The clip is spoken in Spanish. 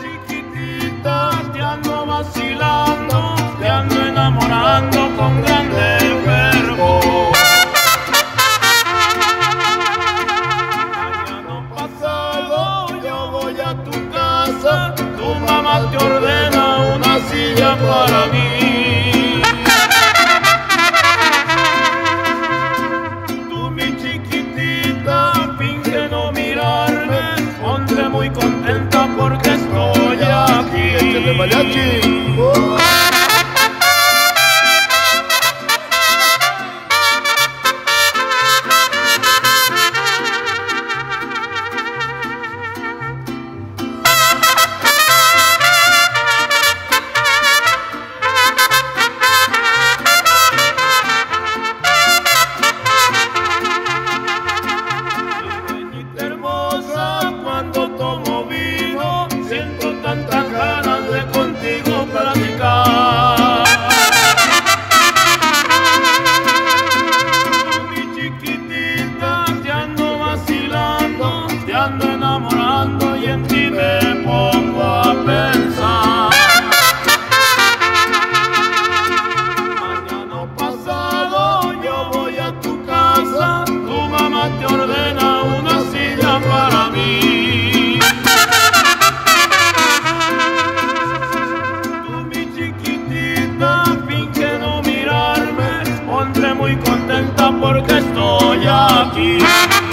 Chiquitita te ando vacilando, te ando enamorando con grande perro. Ya no pasa algo, yo voy a tu casa, tu mamá te ordena una silla para mí. olha. dear.